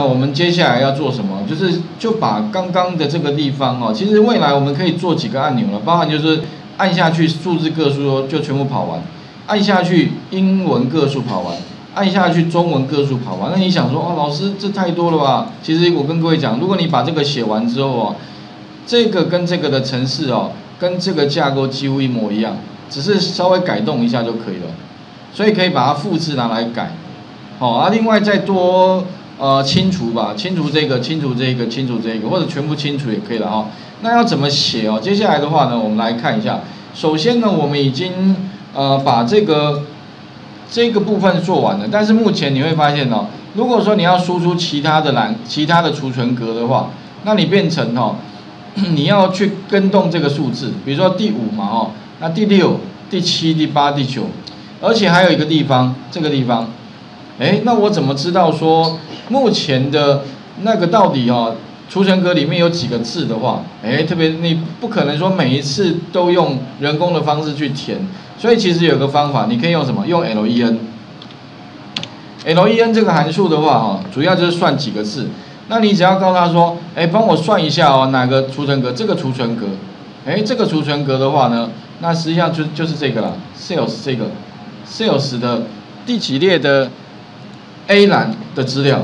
呢，我们接下来要做什么？就是就把刚刚的这个地方哦，其实未来我们可以做几个按钮了，包含就是按下去数字个数就全部跑完，按下去英文个数跑完，按下去中文个数跑完。那你想说哦，老师这太多了吧？其实我跟各位讲，如果你把这个写完之后哦，这个跟这个的程式哦，跟这个架构几乎一模一样，只是稍微改动一下就可以了。所以可以把它复制拿来改，好啊，另外再多。呃，清除吧，清除这个，清除这个，清除这个，或者全部清除也可以了哈。那要怎么写哦？接下来的话呢，我们来看一下。首先呢，我们已经呃把这个这个部分做完了，但是目前你会发现哦，如果说你要输出其他的栏、其他的储存格的话，那你变成哦，你要去跟动这个数字，比如说第五嘛哦，那第六、第七、第八、第九，而且还有一个地方，这个地方。哎，那我怎么知道说目前的那个到底哦，储存格里面有几个字的话，哎，特别你不可能说每一次都用人工的方式去填，所以其实有个方法，你可以用什么？用 len。len 这个函数的话，哈，主要就是算几个字。那你只要告诉他说，哎，帮我算一下哦，哪个储存格？这个储存格，哎，这个储存格的话呢，那实际上就就是这个了，sales 这个，sales 的第几列的。A 栏的资料，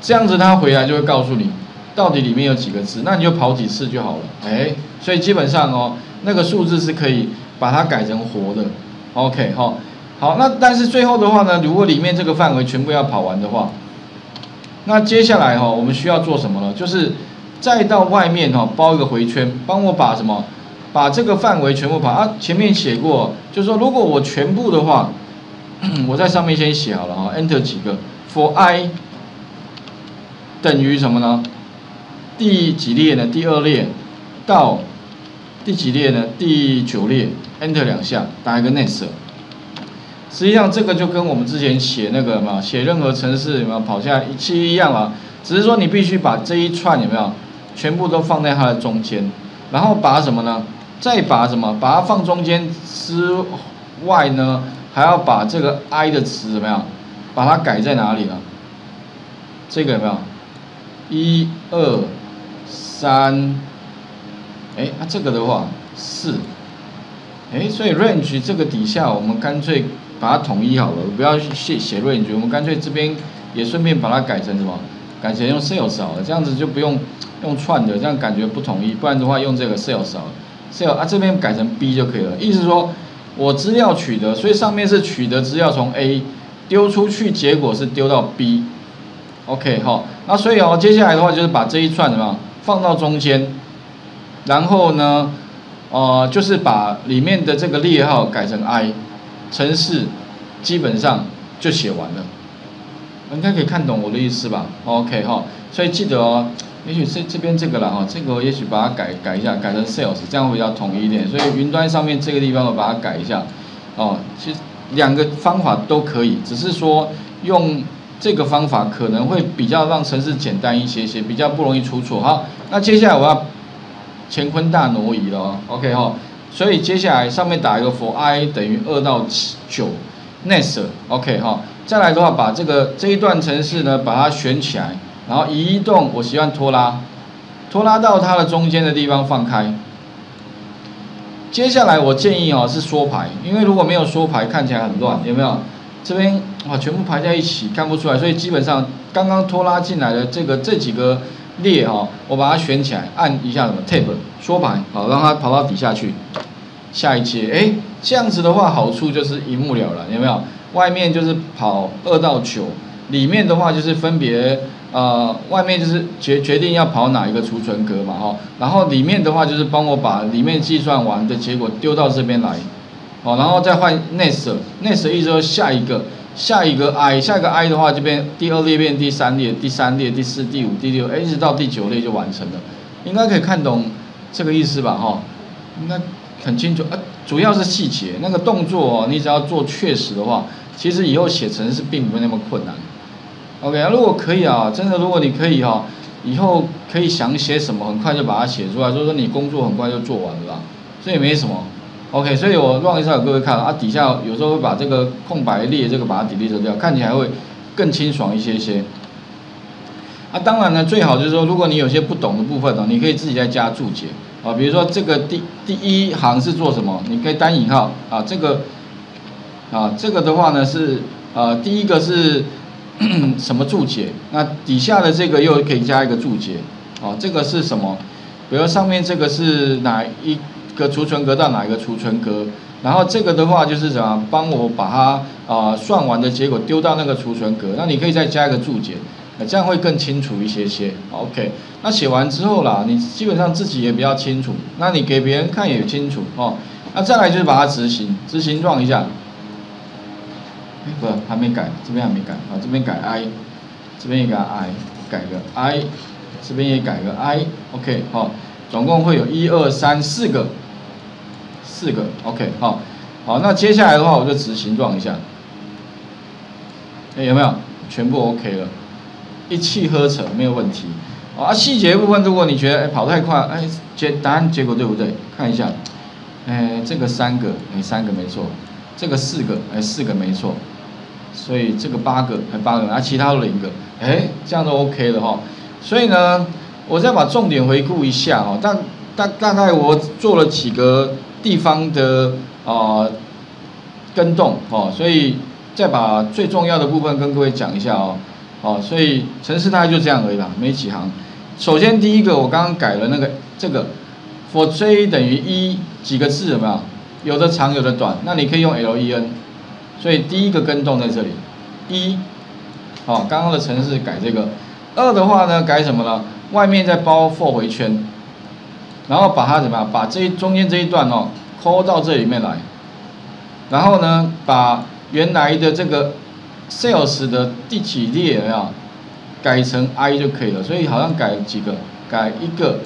这样子他回来就会告诉你，到底里面有几个字，那你就跑几次就好了。哎，所以基本上哦，那个数字是可以把它改成活的。OK 哈，好，那但是最后的话呢，如果里面这个范围全部要跑完的话，那接下来哈，我们需要做什么呢？就是再到外面哈包一个回圈，帮我把什么，把这个范围全部跑啊。前面写过，就是说如果我全部的话，我在上面先写好了哈，Enter 几个。For i 等于什么呢？第几列呢？第二列到第几列呢？第九列，Enter 两下，打一个 next。实际上这个就跟我们之前写那个嘛，写任何程式有没有跑下来其实一样啊，只是说你必须把这一串有没有全部都放在它的中间，然后把什么呢？再把什么？把它放中间之外呢，还要把这个 i 的词怎么样？把它改在哪里了？这个有没有？一、二、三，哎，那这个的话四，哎，所以 range 这个底下我们干脆把它统一好了，不要写写 range，我们干脆这边也顺便把它改成什么？改成用 sales 好了，这样子就不用用串的，这样感觉不统一。不然的话用这个 sales 好了，sales 啊这边改成 B 就可以了。意思说我资料取得，所以上面是取得资料从 A。丢出去，结果是丢到 B，OK 好，那所以哦，接下来的话就是把这一串什么放到中间，然后呢，呃，就是把里面的这个列号改成 I，程式基本上就写完了，应该可以看懂我的意思吧？OK 哈，所以记得哦，也许这这边这个了哈，这个也许把它改改一下，改成 Sales，这样比较统一一点。所以云端上面这个地方我把它改一下，哦，其实。两个方法都可以，只是说用这个方法可能会比较让程式简单一些些，比较不容易出错。好，那接下来我要乾坤大挪移了，OK 哈。所以接下来上面打一个 for i 等于二到九，next，OK 哈。再来的话，把这个这一段程式呢，把它选起来，然后移动，我希望拖拉，拖拉到它的中间的地方放开。接下来我建议哦是缩排，因为如果没有缩排，看起来很乱，有没有？这边哇全部排在一起看不出来，所以基本上刚刚拖拉进来的这个这几个列哈，我把它选起来，按一下什么 Tab 缩排，好让它跑到底下去。下一节，哎，这样子的话好处就是一目了然，有没有？外面就是跑二到九，里面的话就是分别。呃，外面就是决决定要跑哪一个储存格嘛，哈，然后里面的话就是帮我把里面计算完的结果丢到这边来，好，然后再换 next，next 意思说下一个，下一个 i，下一个 i 的话这边第二列变第三列，第三列、第四、第五、第六，一直到第九列就完成了，应该可以看懂这个意思吧，哈，应该很清楚，呃，主要是细节，那个动作哦，你只要做确实的话，其实以后写程式并不会那么困难。OK 啊，如果可以啊，真的，如果你可以哈，以后可以想写什么，很快就把它写出来，所以说你工作很快就做完了啦，所以没什么。OK，所以我乱一下各位看啊，底下有时候会把这个空白列这个把它 delete 掉，看起来会更清爽一些些。啊，当然呢，最好就是说，如果你有些不懂的部分哦，你可以自己再加注解啊。比如说这个第第一行是做什么，你可以单引号啊。这个啊，这个的话呢是呃，第一个是 什么注解？那底下的这个又可以加一个注解啊。这个是什么？比如上面这个是哪一个储存格到哪一个储存格？然后这个的话就是什么？帮我把它啊算完的结果丢到那个储存格。那你可以再加一个注解。那这样会更清楚一些些，OK。那写完之后啦，你基本上自己也比较清楚，那你给别人看也清楚哦。那再来就是把它执行，执行状一下。不，还没改，这边还没改啊，这边改 I，这边也改 I，改个 I，这边也改个 I，OK，好，总共会有一二三四个，四个，OK，好，好，那接下来的话我就执行状一下，哎，有没有？全部 OK 了。一气呵成没有问题，啊，细节部分如果你觉得哎跑太快，哎结答案结果对不对？看一下，哎这个三个哎三个没错，这个四个哎四个没错，所以这个八个还八个，啊其他都零个哎这样都 OK 的哈，所以呢我再把重点回顾一下哈，但大大概我做了几个地方的啊跟动哦，所以再把最重要的部分跟各位讲一下哦。哦，所以程式大概就这样而已啦，没几行。首先第一个，我刚刚改了那个这个，for j 等于一几个字有没有？有的长，有的短，那你可以用 len。所以第一个跟动在这里，一，好，刚刚的程式改这个。二的话呢，改什么呢？外面再包 for 回圈，然后把它怎么样？把这中间这一段哦，call 到这里面来，然后呢，把原来的这个。sales 的第几列有没有改成 i 就可以了？所以好像改几个？改一个、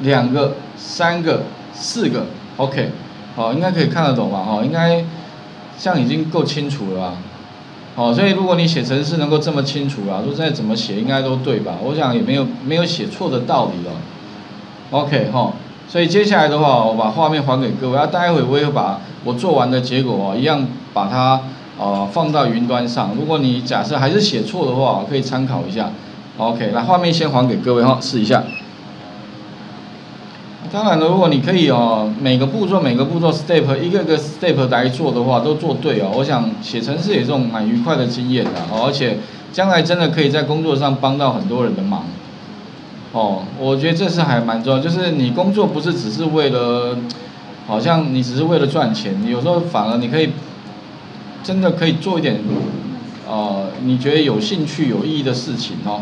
两个、三个、四个，OK，好，应该可以看得懂吧？哈，应该这样已经够清楚了吧？好，所以如果你写程式能够这么清楚啊，说再怎么写应该都对吧？我想也没有没有写错的道理了。OK，哈，所以接下来的话，我把画面还给各位，啊，待会我也会把我做完的结果哦，一样把它。啊，放到云端上。如果你假设还是写错的话，可以参考一下。OK，来画面先还给各位哈，试一下。当然了，如果你可以哦，每个步骤每个步骤 step 一个个 step 来做的话，都做对哦。我想写程式也是种蛮愉快的经验的，而且将来真的可以在工作上帮到很多人的忙。哦，我觉得这是还蛮重要，就是你工作不是只是为了，好像你只是为了赚钱，你有时候反而你可以。真的可以做一点，呃，你觉得有兴趣、有意义的事情哦。